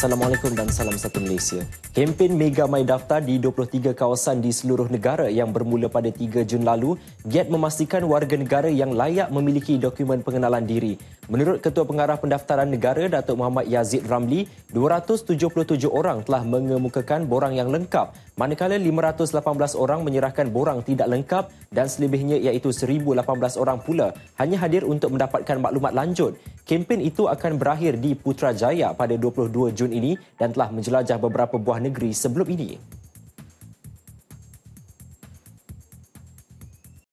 Assalamualaikum dan salam satu Malaysia. Kempen Mega My Daftar di 23 kawasan di seluruh negara yang bermula pada 3 Jun lalu giat memastikan warga negara yang layak memiliki dokumen pengenalan diri. Menurut Ketua Pengarah Pendaftaran Negara Datuk Muhammad Yazid Ramli, 277 orang telah mengemukakan borang yang lengkap manakala 518 orang menyerahkan borang tidak lengkap dan selebihnya iaitu 1018 orang pula hanya hadir untuk mendapatkan maklumat lanjut. Kempen itu akan berakhir di Putrajaya pada 22 Jun ini dan telah menjelajah beberapa buah negeri sebelum ini.